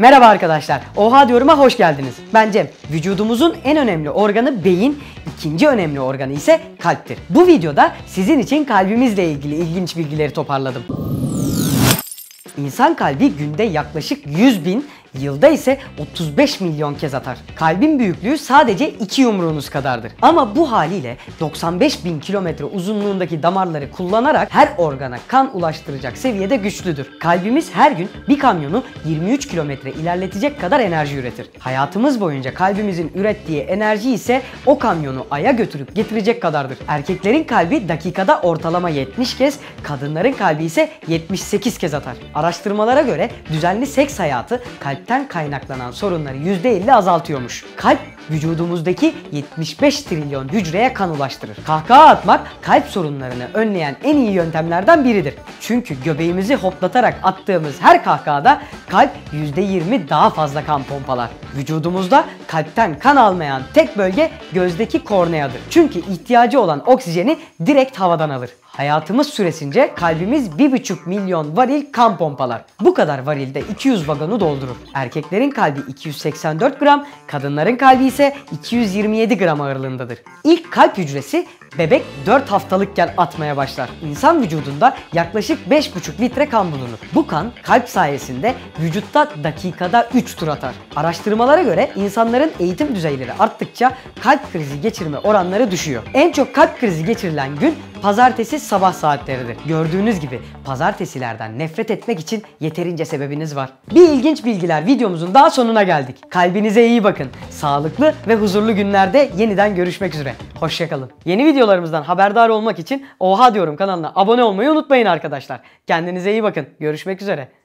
Merhaba arkadaşlar. Oha diyorum'a hoş geldiniz. Ben Cem. Vücudumuzun en önemli organı beyin, ikinci önemli organı ise kalptir. Bu videoda sizin için kalbimizle ilgili ilginç bilgileri toparladım. İnsan kalbi günde yaklaşık 100 bin, yılda ise 35 milyon kez atar. Kalbin büyüklüğü sadece iki yumruğunuz kadardır. Ama bu haliyle 95 bin kilometre uzunluğundaki damarları kullanarak her organa kan ulaştıracak seviyede güçlüdür. Kalbimiz her gün bir kamyonu 23 kilometre ilerletecek kadar enerji üretir. Hayatımız boyunca kalbimizin ürettiği enerji ise o kamyonu aya götürüp getirecek kadardır. Erkeklerin kalbi dakikada ortalama 70 kez, kadınların kalbi ise 78 kez atar. Araştırmalara göre düzenli seks hayatı kalpten kaynaklanan sorunları %50 azaltıyormuş. Kalp vücudumuzdaki 75 trilyon hücreye kan ulaştırır. Kahkaha atmak kalp sorunlarını önleyen en iyi yöntemlerden biridir. Çünkü göbeğimizi hoplatarak attığımız her kahkahada kalp %20 daha fazla kan pompalar. Vücudumuzda kalpten kan almayan tek bölge gözdeki korneadır. Çünkü ihtiyacı olan oksijeni direkt havadan alır. Hayatımız süresince kalbimiz 1,5 milyon varil kan pompalar. Bu kadar varilde 200 vagonu doldurur. Erkeklerin kalbi 284 gram, kadınların kalbi ise 227 gram ağırlığındadır. İlk kalp hücresi bebek 4 haftalıkken atmaya başlar. İnsan vücudunda yaklaşık 5,5 litre kan bulunur. Bu kan kalp sayesinde vücutta dakikada 3 tur atar. Araştırmalara göre insanların eğitim düzeyleri arttıkça kalp krizi geçirme oranları düşüyor. En çok kalp krizi geçirilen gün pazartesi sabah saatleridir. Gördüğünüz gibi pazartesilerden nefret etmek için yeterince sebebiniz var. Bir ilginç bilgiler videomuzun daha sonuna geldik. Kalbinize iyi bakın. Sağlıklı ve huzurlu günlerde yeniden görüşmek üzere. Hoşçakalın. Yeni videolarımızdan haberdar olmak için Oha diyorum kanalına abone olmayı unutmayın arkadaşlar. Kendinize iyi bakın. Görüşmek üzere.